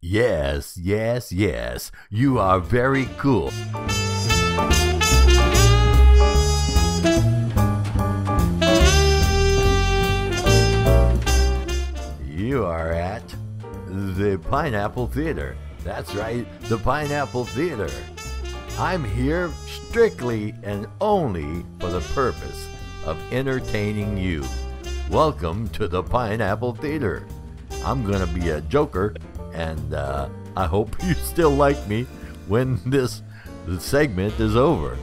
Yes, yes, yes. You are very cool. You are at the Pineapple Theater. That's right, the Pineapple Theater. I'm here strictly and only for the purpose of entertaining you. Welcome to the Pineapple Theater. I'm going to be a joker, and uh, I hope you still like me when this segment is over.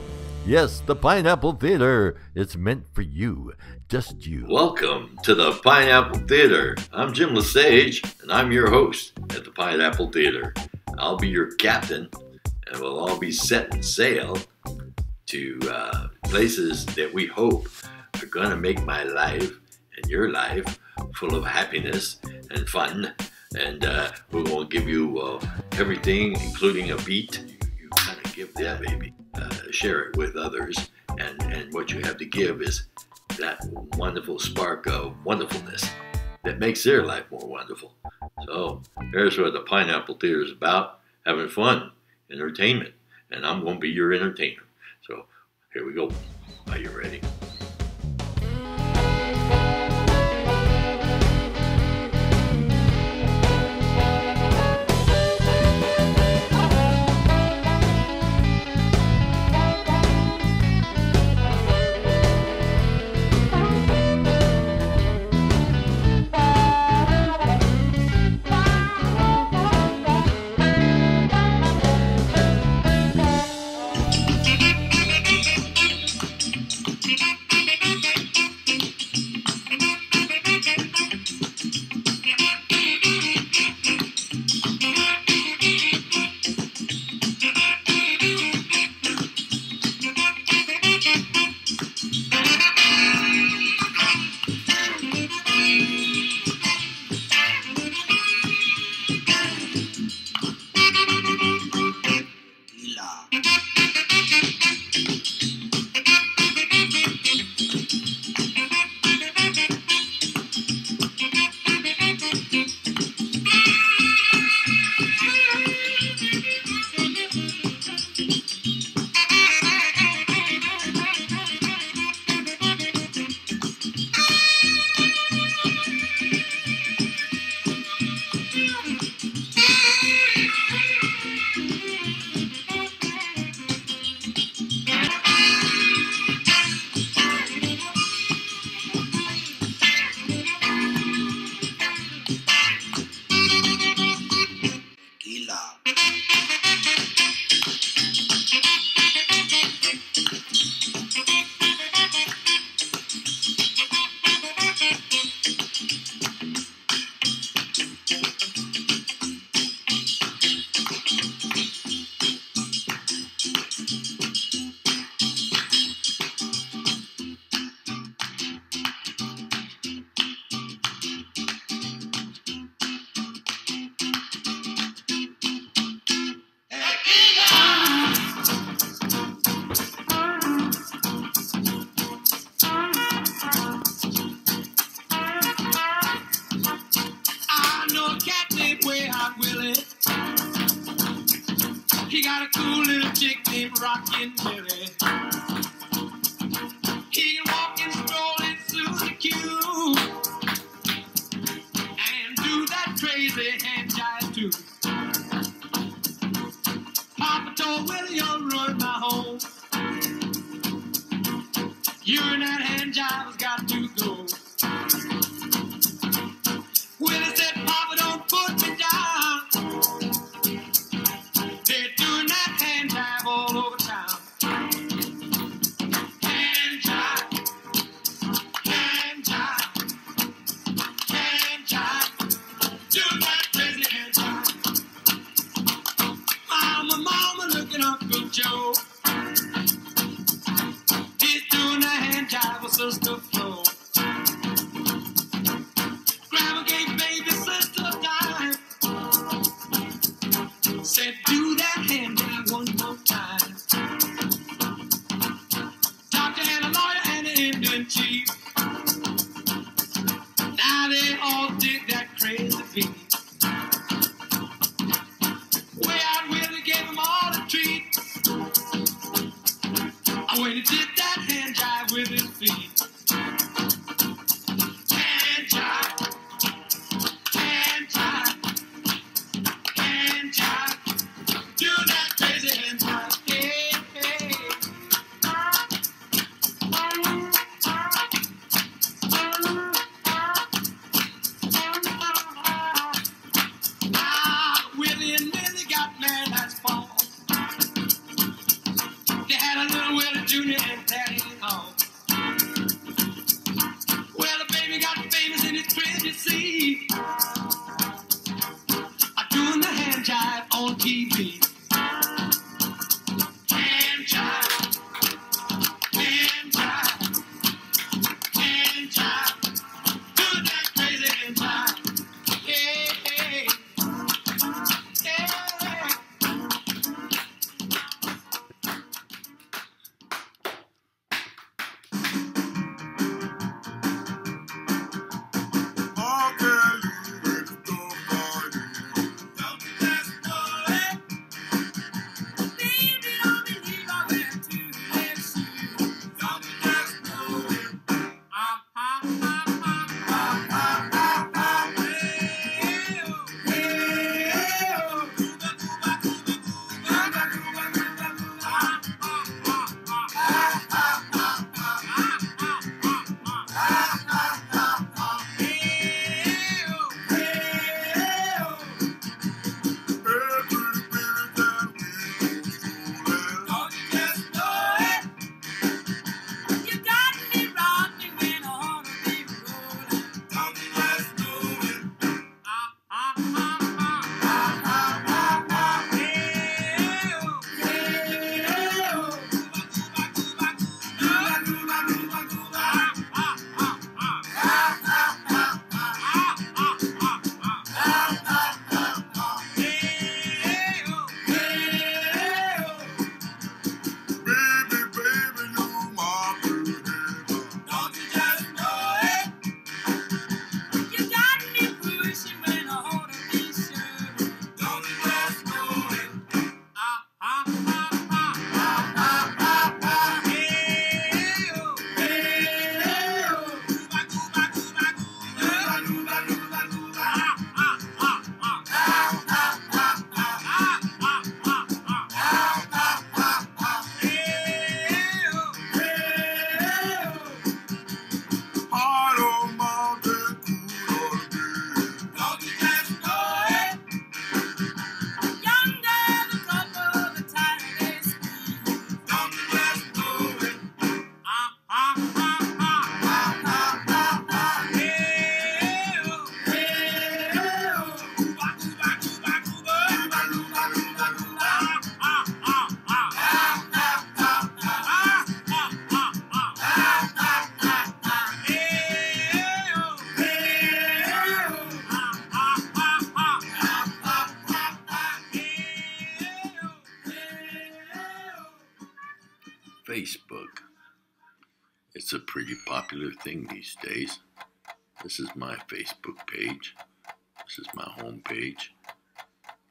Yes, the Pineapple Theater. It's meant for you, just you. Welcome to the Pineapple Theater. I'm Jim Lesage, and I'm your host at the Pineapple Theater. I'll be your captain, and we'll all be setting sail to uh, places that we hope are going to make my life and your life full of happiness and fun. And uh, we're going to give you uh, everything, including a beat. You, you kind of give that baby, uh, share it with others, and, and what you have to give is that wonderful spark of wonderfulness that makes their life more wonderful. So here's what the Pineapple Theater is about having fun, entertainment. And I'm going to be your entertainer. So here we go. Are you ready? Got a cool little chick named Rockin' Millie. He can walk and stroll and Susie Q. And do that crazy hand jive too. Papa told Willie you'll ruin my home. You and that hand jive has got to go. Jive with Sister Flo. Grandma gave baby sister time. Said, do that hand jive one more time. Doctor and a lawyer and an Indian chief. Facebook. It's a pretty popular thing these days. This is my Facebook page. This is my home page.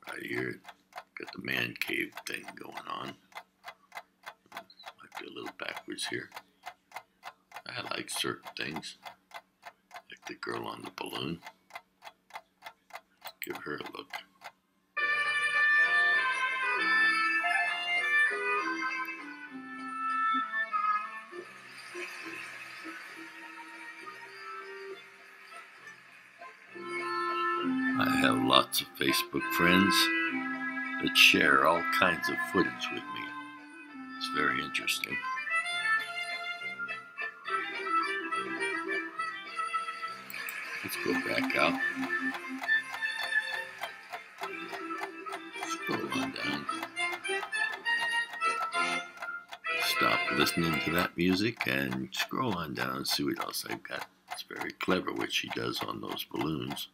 Right here, got the man cave thing going on. Might be a little backwards here. I like certain things, like the girl on the balloon. Let's give her a look. I have lots of Facebook friends that share all kinds of footage with me. It's very interesting. Let's go back out. Scroll on down. Stop listening to that music and scroll on down and see what else I've got. It's very clever what she does on those balloons.